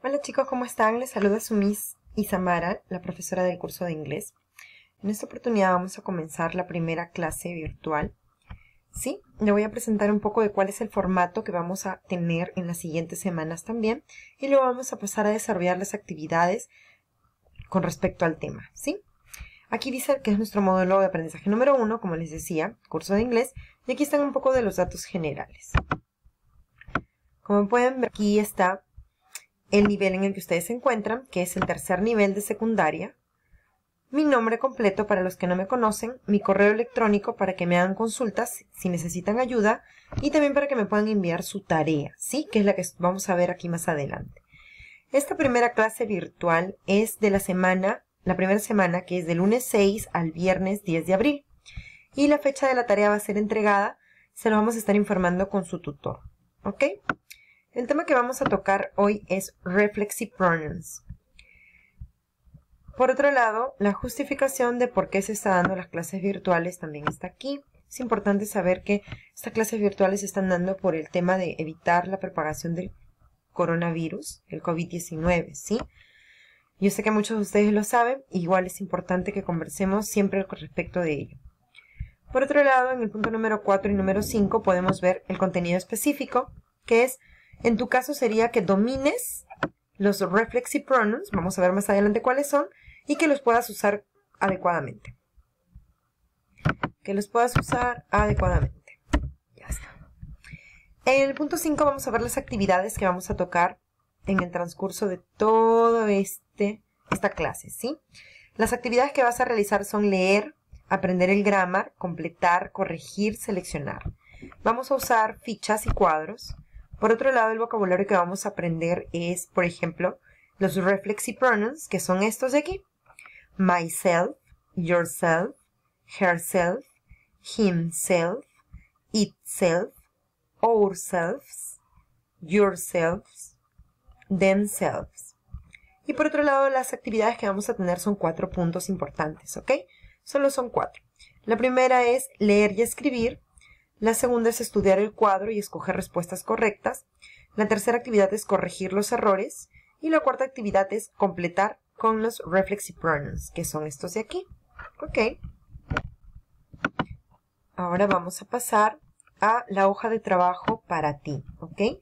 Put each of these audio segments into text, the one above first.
Hola chicos, ¿cómo están? Les saluda su Miss Isamara, la profesora del curso de inglés. En esta oportunidad vamos a comenzar la primera clase virtual. Sí, le voy a presentar un poco de cuál es el formato que vamos a tener en las siguientes semanas también y luego vamos a pasar a desarrollar las actividades con respecto al tema, ¿sí? Aquí dice que es nuestro módulo de aprendizaje número uno, como les decía, curso de inglés, y aquí están un poco de los datos generales. Como pueden ver, aquí está el nivel en el que ustedes se encuentran, que es el tercer nivel de secundaria, mi nombre completo para los que no me conocen, mi correo electrónico para que me hagan consultas si necesitan ayuda y también para que me puedan enviar su tarea, ¿sí? Que es la que vamos a ver aquí más adelante. Esta primera clase virtual es de la semana, la primera semana que es del lunes 6 al viernes 10 de abril. Y la fecha de la tarea va a ser entregada, se lo vamos a estar informando con su tutor, ¿ok? El tema que vamos a tocar hoy es reflexive pronouns. Por otro lado, la justificación de por qué se está dando las clases virtuales también está aquí. Es importante saber que estas clases virtuales se están dando por el tema de evitar la propagación del coronavirus, el COVID-19, ¿sí? Yo sé que muchos de ustedes lo saben, igual es importante que conversemos siempre con respecto de ello. Por otro lado, en el punto número 4 y número 5 podemos ver el contenido específico, que es, en tu caso sería que domines los reflexive pronouns, vamos a ver más adelante cuáles son, y que los puedas usar adecuadamente. Que los puedas usar adecuadamente. Ya está. En el punto 5 vamos a ver las actividades que vamos a tocar en el transcurso de toda este, esta clase, ¿sí? Las actividades que vas a realizar son leer, aprender el grammar, completar, corregir, seleccionar. Vamos a usar fichas y cuadros. Por otro lado, el vocabulario que vamos a aprender es, por ejemplo, los reflexive pronouns, que son estos de aquí myself, yourself, herself, himself, itself, ourselves, yourselves, themselves. Y por otro lado, las actividades que vamos a tener son cuatro puntos importantes, ¿ok? Solo son cuatro. La primera es leer y escribir. La segunda es estudiar el cuadro y escoger respuestas correctas. La tercera actividad es corregir los errores. Y la cuarta actividad es completar con los reflexive pronouns, que son estos de aquí. Ok. Ahora vamos a pasar a la hoja de trabajo para ti, ¿ok?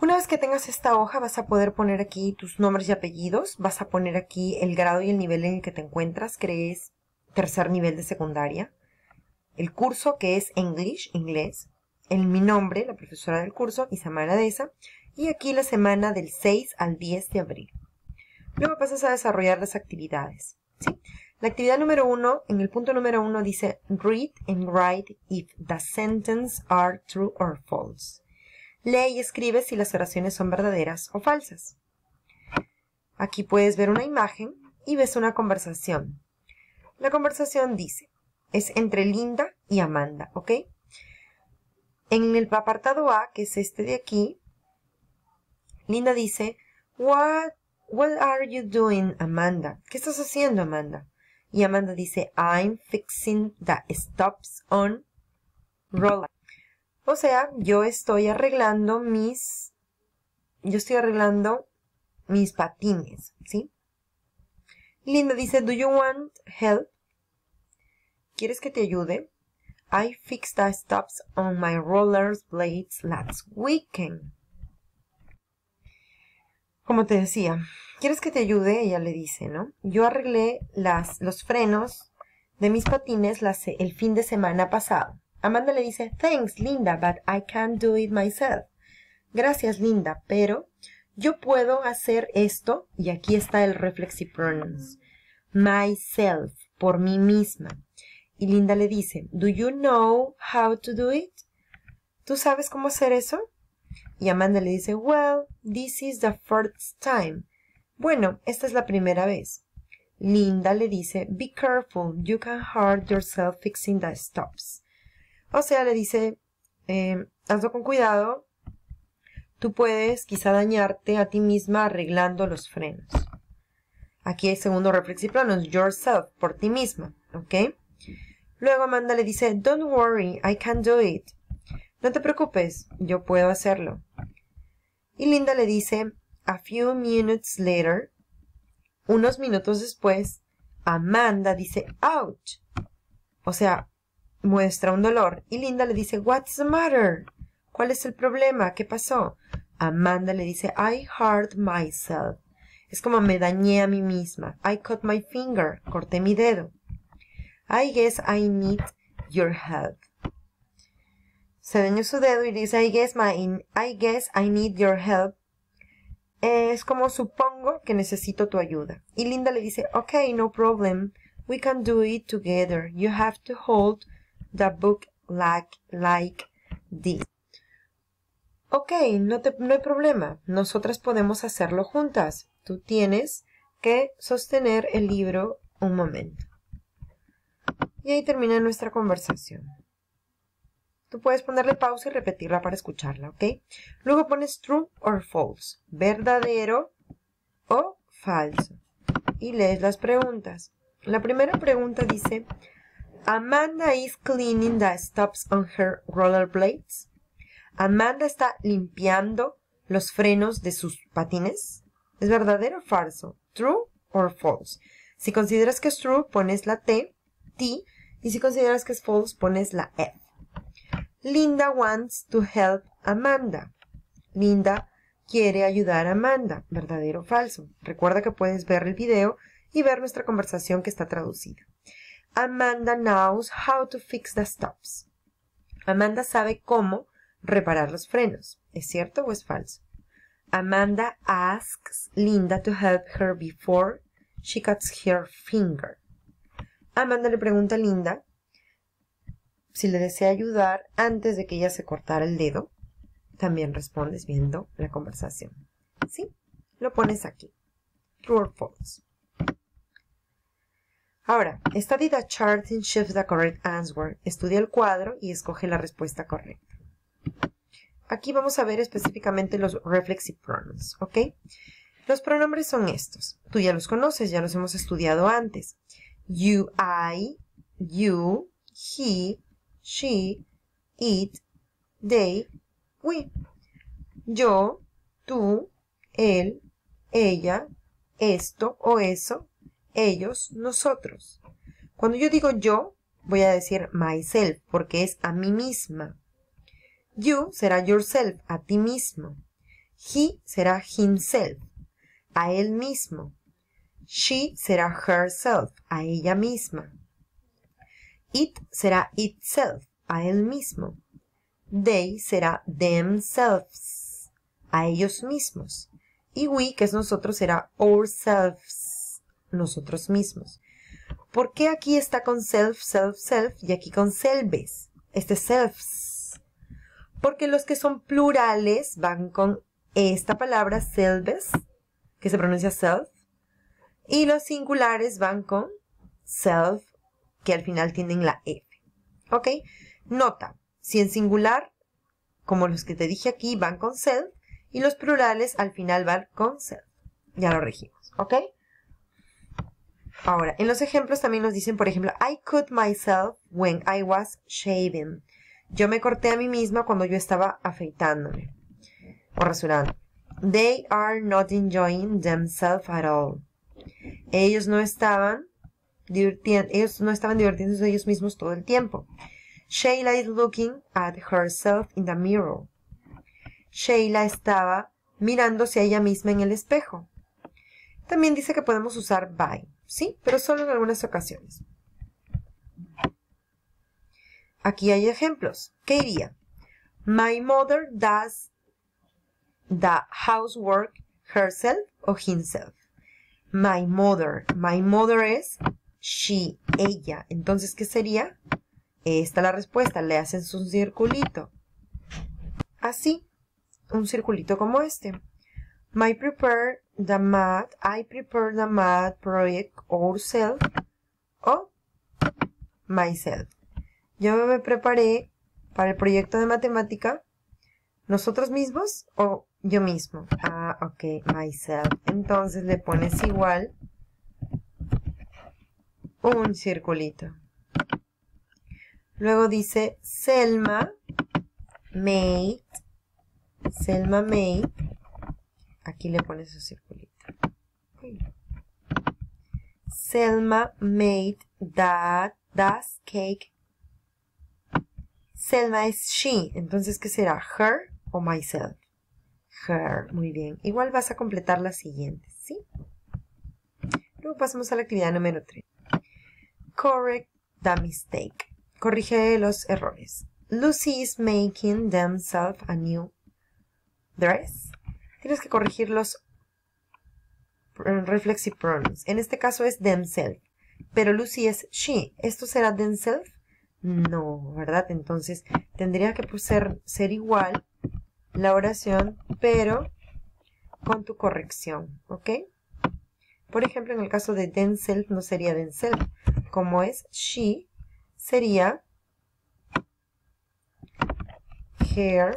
Una vez que tengas esta hoja vas a poder poner aquí tus nombres y apellidos, vas a poner aquí el grado y el nivel en el que te encuentras, que es tercer nivel de secundaria, el curso que es English, inglés, el mi nombre, la profesora del curso, Isamara Deza, y aquí la semana del 6 al 10 de abril. Luego pasas a desarrollar las actividades. ¿sí? La actividad número uno, en el punto número uno dice Read and write if the sentences are true or false. Lee y escribe si las oraciones son verdaderas o falsas. Aquí puedes ver una imagen y ves una conversación. La conversación dice, es entre Linda y Amanda, ¿ok? En el apartado A, que es este de aquí, Linda dice, What What are you doing, Amanda? ¿Qué estás haciendo, Amanda? Y Amanda dice, I'm fixing the stops on roller. O sea, yo estoy arreglando mis, yo estoy arreglando mis patines, ¿sí? Linda dice, do you want help? ¿Quieres que te ayude? I fixed the stops on my roller blades last weekend. Como te decía, ¿quieres que te ayude? Ella le dice, ¿no? Yo arreglé las, los frenos de mis patines el fin de semana pasado. Amanda le dice, thanks, Linda, but I can't do it myself. Gracias, Linda, pero yo puedo hacer esto, y aquí está el reflexive pronouns, myself, por mí misma. Y Linda le dice, do you know how to do it? ¿Tú sabes cómo hacer eso? Y Amanda le dice, Well, this is the first time. Bueno, esta es la primera vez. Linda le dice, Be careful, you can hurt yourself fixing the stops. O sea, le dice, eh, hazlo con cuidado, tú puedes quizá dañarte a ti misma arreglando los frenos. Aquí hay segundo reflexivo pronouns, yourself, por ti misma, ¿ok? Luego Amanda le dice, Don't worry, I can do it. No te preocupes, yo puedo hacerlo. Y Linda le dice, a few minutes later, unos minutos después, Amanda dice, ouch. O sea, muestra un dolor. Y Linda le dice, what's the matter? ¿Cuál es el problema? ¿Qué pasó? Amanda le dice, I hurt myself. Es como me dañé a mí misma. I cut my finger. Corté mi dedo. I guess I need your help. Se dañó su dedo y dice, I guess, I guess I need your help. Es como supongo que necesito tu ayuda. Y Linda le dice, okay, no problem. We can do it together. You have to hold the book like, like this. Ok, no, te, no hay problema. Nosotras podemos hacerlo juntas. Tú tienes que sostener el libro un momento. Y ahí termina nuestra conversación. Tú puedes ponerle pausa y repetirla para escucharla, ¿ok? Luego pones true or false, verdadero o falso. Y lees las preguntas. La primera pregunta dice, Amanda is cleaning the stops on her rollerblades. Amanda está limpiando los frenos de sus patines. ¿Es verdadero o falso? True or false. Si consideras que es true, pones la T, T, y si consideras que es false, pones la F. Linda wants to help Amanda. Linda quiere ayudar a Amanda. ¿Verdadero o falso? Recuerda que puedes ver el video y ver nuestra conversación que está traducida. Amanda knows how to fix the stops. Amanda sabe cómo reparar los frenos. ¿Es cierto o es falso? Amanda asks Linda to help her before she cuts her finger. Amanda le pregunta a Linda si le desea ayudar antes de que ella se cortara el dedo, también respondes viendo la conversación. ¿Sí? Lo pones aquí. True or false. Ahora, study the chart and shift the correct answer. Estudia el cuadro y escoge la respuesta correcta. Aquí vamos a ver específicamente los reflexive pronouns, ¿ok? Los pronombres son estos. Tú ya los conoces, ya los hemos estudiado antes. You, I, you, he, she, it, they, we. Yo, tú, él, ella, esto o eso, ellos, nosotros. Cuando yo digo yo, voy a decir myself porque es a mí misma. You será yourself, a ti mismo. He será himself, a él mismo. She será herself, a ella misma. It será itself, a él mismo. They será themselves, a ellos mismos. Y we, que es nosotros, será ourselves, nosotros mismos. ¿Por qué aquí está con self, self, self y aquí con selves? Este selves. Porque los que son plurales van con esta palabra selves, que se pronuncia self, y los singulares van con self que al final tienen la F. ¿Ok? Nota, si en singular, como los que te dije aquí, van con self, y los plurales al final van con self. Ya lo regimos, ¿ok? Ahora, en los ejemplos también nos dicen, por ejemplo, I cut myself when I was shaving. Yo me corté a mí misma cuando yo estaba afeitándome o rasurando. They are not enjoying themselves at all. Ellos no estaban ellos no estaban divirtiéndose ellos mismos todo el tiempo. Sheila is looking at herself in the mirror. Sheila estaba mirándose a ella misma en el espejo. También dice que podemos usar by, ¿sí? Pero solo en algunas ocasiones. Aquí hay ejemplos. ¿Qué diría? My mother does the housework herself o himself. My mother. My mother es she, ella. Entonces, ¿qué sería? Esta es la respuesta. Le haces un circulito. Así. Un circulito como este. My prepare the math. I prepare the math project ourselves. O myself. Yo me preparé para el proyecto de matemática. ¿Nosotros mismos o yo mismo? Ah, ok, myself. Entonces le pones igual un circulito. Luego dice Selma made, Selma made aquí le pones su circulito. Selma made that, das cake. Selma es she, entonces ¿qué será? Her o myself. Muy bien. Igual vas a completar las siguientes, ¿sí? Luego pasamos a la actividad número 3. Correct the mistake. Corrige los errores. Lucy is making themselves a new dress. Tienes que corregir los reflexive pronouns. En este caso es themselves. Pero Lucy es she. ¿Esto será themselves? No, ¿verdad? Entonces tendría que ser, ser igual la oración, pero con tu corrección, ¿ok? Por ejemplo, en el caso de themselves no sería themselves. Como es she, sería her,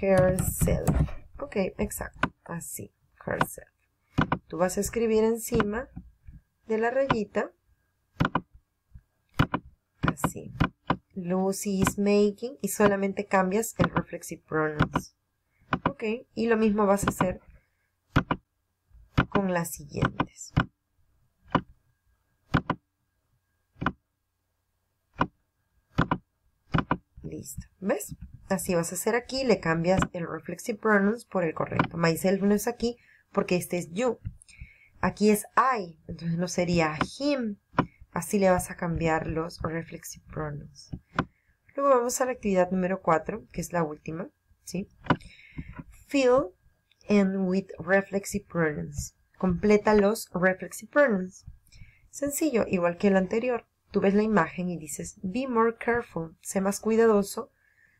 herself. Ok, exacto, así, herself. Tú vas a escribir encima de la rayita, así. Lucy is making y solamente cambias el reflexive pronouns. Ok, y lo mismo vas a hacer con las siguientes. Listo. ¿Ves? Así vas a hacer aquí, le cambias el reflexive pronouns por el correcto. Myself no es aquí porque este es you. Aquí es I, entonces no sería him. Así le vas a cambiar los reflexive pronouns. Vamos a la actividad número 4, que es la última. ¿sí? Fill in with reflexive pronouns. Completa los reflexive pronouns. Sencillo, igual que el anterior. Tú ves la imagen y dices, be more careful, sé más cuidadoso,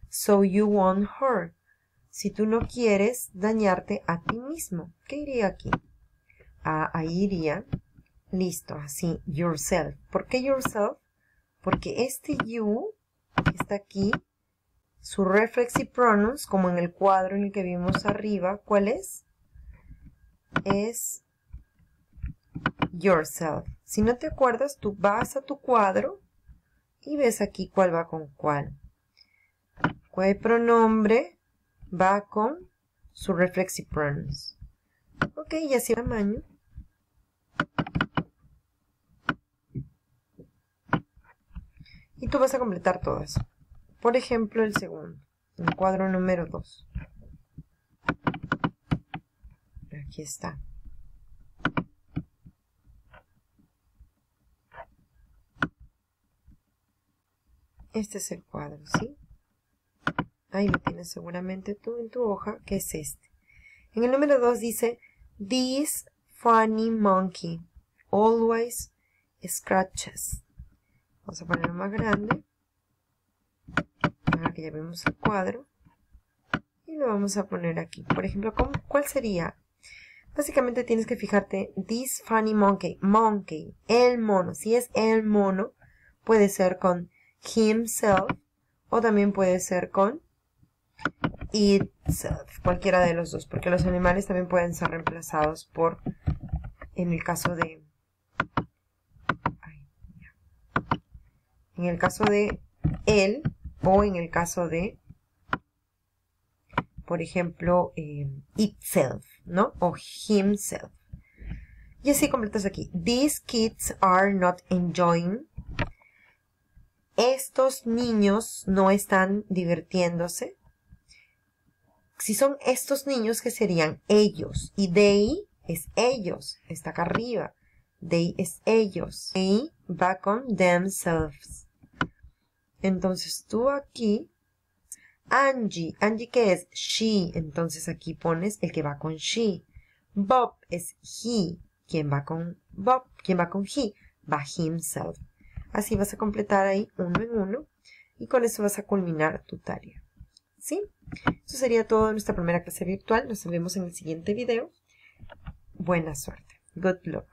so you won't hurt. Si tú no quieres dañarte a ti mismo. ¿Qué iría aquí? Ah, ahí iría, listo, así, yourself. ¿Por qué yourself? Porque este you está aquí, su reflexive pronouns, como en el cuadro en el que vimos arriba, ¿cuál es? Es yourself. Si no te acuerdas, tú vas a tu cuadro y ves aquí cuál va con cuál. ¿Cuál pronombre va con su reflexive pronouns? Ok, y así tamaño. Y tú vas a completar todas. Por ejemplo, el segundo, el cuadro número 2. Aquí está. Este es el cuadro, ¿sí? Ahí lo tienes seguramente tú en tu hoja, que es este. En el número 2 dice, This funny monkey always scratches. Vamos a ponerlo más grande. Ahora que ya el cuadro. Y lo vamos a poner aquí. Por ejemplo, ¿cuál sería? Básicamente tienes que fijarte, this funny monkey, monkey, el mono. Si es el mono, puede ser con himself o también puede ser con itself, cualquiera de los dos, porque los animales también pueden ser reemplazados por, en el caso de, en el caso de él o en el caso de, por ejemplo, eh, itself, ¿no? O himself. Y así completas aquí. These kids are not enjoying estos niños no están divirtiéndose. Si son estos niños, que serían ellos? Y they es ellos, está acá arriba. They es ellos. They va con themselves. Entonces tú aquí, Angie, Angie que es she, entonces aquí pones el que va con she. Bob es he, quien va con Bob, quien va con he, va himself. Así vas a completar ahí uno en uno y con eso vas a culminar tu tarea. ¿Sí? Eso sería todo en nuestra primera clase virtual. Nos vemos en el siguiente video. Buena suerte. Good luck.